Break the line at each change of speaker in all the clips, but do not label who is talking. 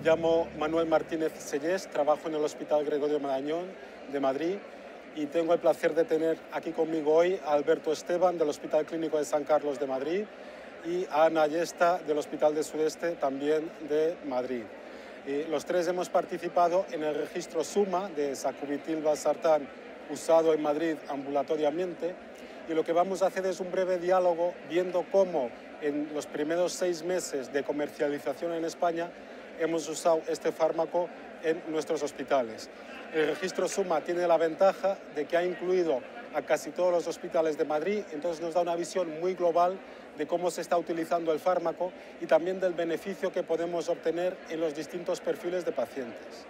me llamo Manuel Martínez Sellés, trabajo en el Hospital Gregorio Marañón de Madrid y tengo el placer de tener aquí conmigo hoy a Alberto Esteban del Hospital Clínico de San Carlos de Madrid y a Ana Yesta del Hospital del Sudeste también de Madrid. los tres hemos participado en el registro SUMA de sacubitil valsartán usado en Madrid ambulatoriamente y lo que vamos a hacer es un breve diálogo viendo cómo en los primeros seis meses de comercialización en España hemos usado este fármaco en nuestros hospitales. El registro SUMA tiene la ventaja de que ha incluido a casi todos los hospitales de Madrid, entonces nos da una visión muy global de cómo se está utilizando el fármaco y también del beneficio que podemos obtener en los distintos perfiles de pacientes.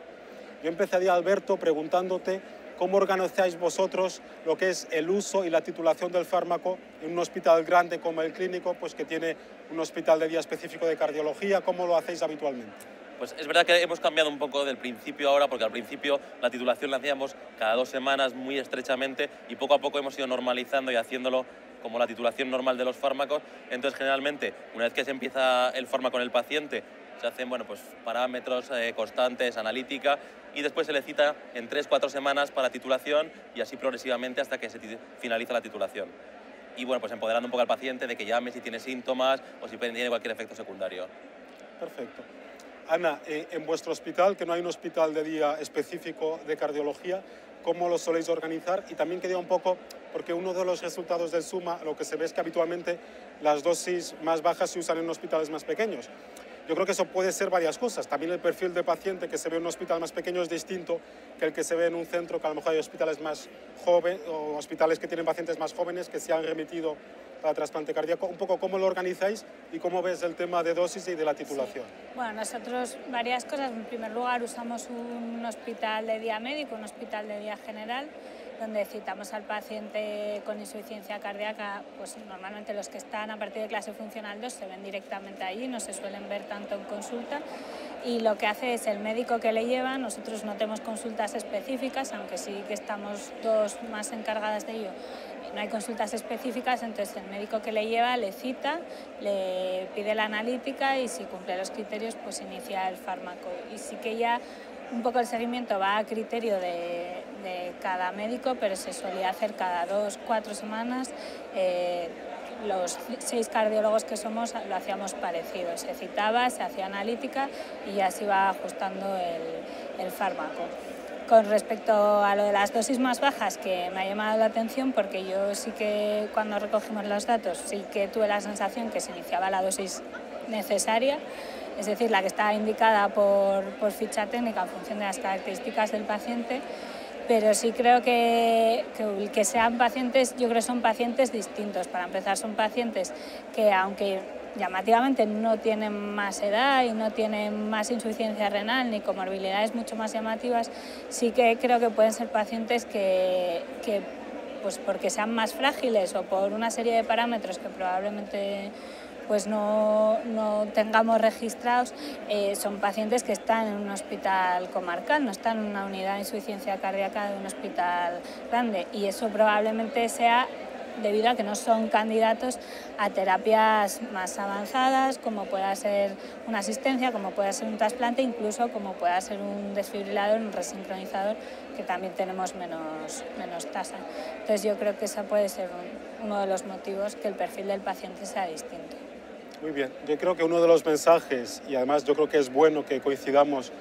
Yo empezaría, Alberto, preguntándote ¿Cómo organizáis vosotros lo que es el uso y la titulación del fármaco en un hospital grande como el clínico, pues que tiene un hospital de día específico de cardiología? ¿Cómo lo hacéis habitualmente?
Pues es verdad que hemos cambiado un poco del principio ahora, porque al principio la titulación la hacíamos cada dos semanas muy estrechamente y poco a poco hemos ido normalizando y haciéndolo como la titulación normal de los fármacos. Entonces, generalmente, una vez que se empieza el fármaco en el paciente, se hacen bueno, pues, parámetros eh, constantes, analítica, y después se le cita en 3-4 semanas para titulación y así progresivamente hasta que se finaliza la titulación. Y bueno, pues empoderando un poco al paciente de que llame si tiene síntomas o si tiene cualquier efecto secundario.
Perfecto. Ana, eh, en vuestro hospital, que no hay un hospital de día específico de cardiología, ¿cómo lo soléis organizar? Y también quería un poco, porque uno de los resultados del SUMA, lo que se ve es que habitualmente las dosis más bajas se usan en hospitales más pequeños. Yo creo que eso puede ser varias cosas. También el perfil de paciente que se ve en un hospital más pequeño es distinto que el que se ve en un centro, que a lo mejor hay hospitales más jóvenes o hospitales que tienen pacientes más jóvenes que se han remitido para trasplante cardíaco. Un poco cómo lo organizáis y cómo ves el tema de dosis y de la titulación.
Bueno, nosotros varias cosas. En primer lugar, usamos un hospital de día médico, un hospital de día general donde citamos al paciente con insuficiencia cardíaca, pues normalmente los que están a partir de clase funcional 2 se ven directamente allí, no se suelen ver tanto en consulta y lo que hace es el médico que le lleva, nosotros no tenemos consultas específicas, aunque sí que estamos dos más encargadas de ello, no hay consultas específicas, entonces el médico que le lleva le cita, le pide la analítica y si cumple los criterios pues inicia el fármaco. Y sí que ya un poco el seguimiento va a criterio de, cada médico, pero se solía hacer cada dos, cuatro semanas. Eh, los seis cardiólogos que somos lo hacíamos parecido. Se citaba, se hacía analítica y ya se iba ajustando el, el fármaco. Con respecto a lo de las dosis más bajas, que me ha llamado la atención porque yo sí que cuando recogimos los datos sí que tuve la sensación que se iniciaba la dosis necesaria, es decir, la que está indicada por, ficha técnica en función de las características del paciente, pero sí creo que, que, sean pacientes, yo creo que son pacientes distintos. Para empezar, son pacientes que aunque llamativamente no tienen más edad y no tienen más insuficiencia renal ni comorbilidades mucho más llamativas, sí que creo que pueden ser pacientes que, que pues porque sean más frágiles o por una serie de parámetros que probablemente pues no, tengamos registrados, eh, son pacientes que están en un hospital comarcal, no están en una unidad de insuficiencia cardíaca de un hospital grande y eso probablemente sea debido a que no son candidatos a terapias más avanzadas, como pueda ser una asistencia, como pueda ser un trasplante, incluso como pueda ser un desfibrilador, un resincronizador, que también tenemos menos, menos tasa. Entonces yo creo que ese puede ser uno de los motivos que el perfil del paciente sea distinto.
Muy bien, yo creo que uno de los mensajes, y además yo creo que es bueno que coincidamos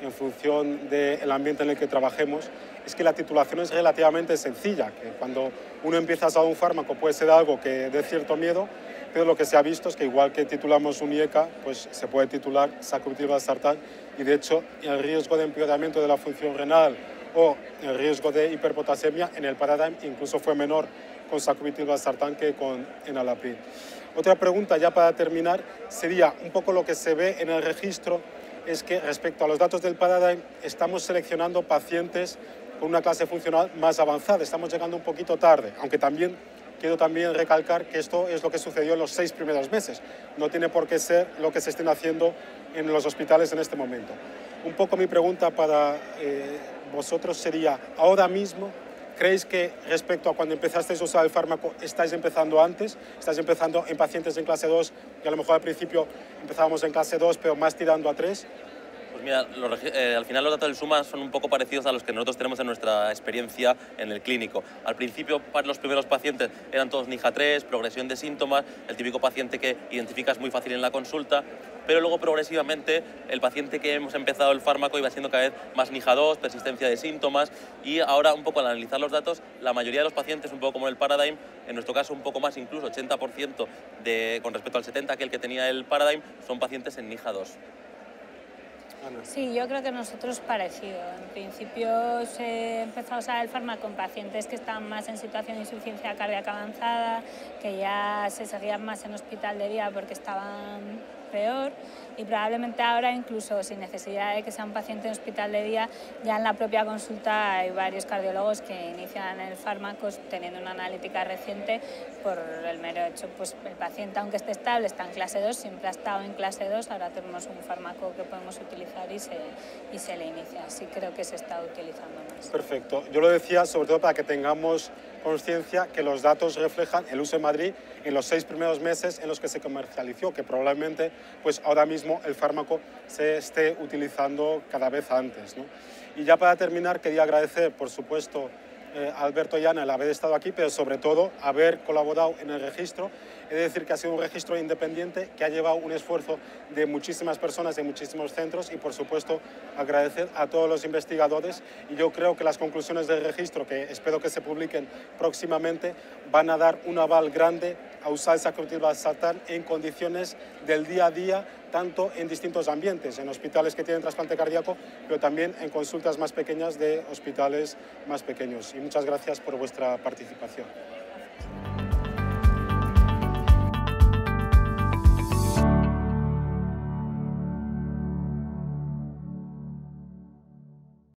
en función del ambiente en el que trabajemos, es que la titulación es relativamente sencilla, que cuando uno empieza a usar un fármaco puede ser algo que dé cierto miedo, pero lo que se ha visto es que igual que titulamos un IECA, pues se puede titular sacubitril sartán y de hecho el riesgo de empeoramiento de la función renal o el riesgo de hiperpotasemia en el Paradigm incluso fue menor con sacubitril sartán que con enalapril. Otra pregunta ya para terminar sería un poco lo que se ve en el registro es que respecto a los datos del Paradigm estamos seleccionando pacientes con una clase funcional más avanzada, estamos llegando un poquito tarde, aunque también quiero también recalcar que esto es lo que sucedió en los seis primeros meses, no tiene por qué ser lo que se estén haciendo en los hospitales en este momento. Un poco mi pregunta para eh, vosotros sería, ahora mismo, ¿Creéis que respecto a cuando empezasteis a usar el fármaco estáis empezando antes? ¿Estáis empezando en pacientes en clase 2 y a lo mejor al principio empezábamos en clase 2 pero más tirando a 3?
Pues mira, eh, al final los datos del SUMA son un poco parecidos a los que nosotros tenemos en nuestra experiencia en el clínico. Al principio, para los primeros pacientes eran todos NIJA 3, progresión de síntomas, el típico paciente que identificas muy fácil en la consulta, pero luego progresivamente el paciente que hemos empezado el fármaco iba siendo cada vez más NIJA 2, persistencia de síntomas y ahora un poco al analizar los datos, la mayoría de los pacientes, un poco como en el Paradigm, en nuestro caso un poco más incluso, 80% de, con respecto al 70% aquel que tenía el Paradigm, son pacientes en NIJA 2.
Sí, yo creo que nosotros parecido. En principio se empezó a usar el fármaco en pacientes que estaban más en situación de insuficiencia cardíaca avanzada, que ya se seguían más en hospital de día porque estaban peor y probablemente ahora incluso sin necesidad de que sea un paciente en hospital de día, ya en la propia consulta hay varios cardiólogos que inician el fármaco teniendo una analítica reciente por el mero hecho, pues el paciente aunque esté estable está en clase 2, siempre ha estado en clase 2, ahora tenemos un fármaco que podemos utilizar y se, y se le inicia, así creo que se está utilizando más.
Perfecto, yo lo decía sobre todo para que tengamos conciencia que los datos reflejan el uso en Madrid en los seis primeros meses en los que se comercializó, que probablemente pues ahora mismo el fármaco se esté utilizando cada vez antes. Y ya para terminar, quería agradecer, por supuesto, eh, Alberto Llana el haber estado aquí, pero sobre todo haber colaborado en el registro. Es decir, que ha sido un registro independiente que ha llevado un esfuerzo de muchísimas personas, de muchísimos centros y, por supuesto, agradecer a todos los investigadores. Y yo creo que las conclusiones del registro, que espero que se publiquen próximamente, van a dar un aval grande a usar esa saltar en condiciones del día a día tanto en distintos ambientes, en hospitales que tienen trasplante cardíaco, pero también en consultas más pequeñas de hospitales más pequeños. Y muchas gracias por vuestra participación.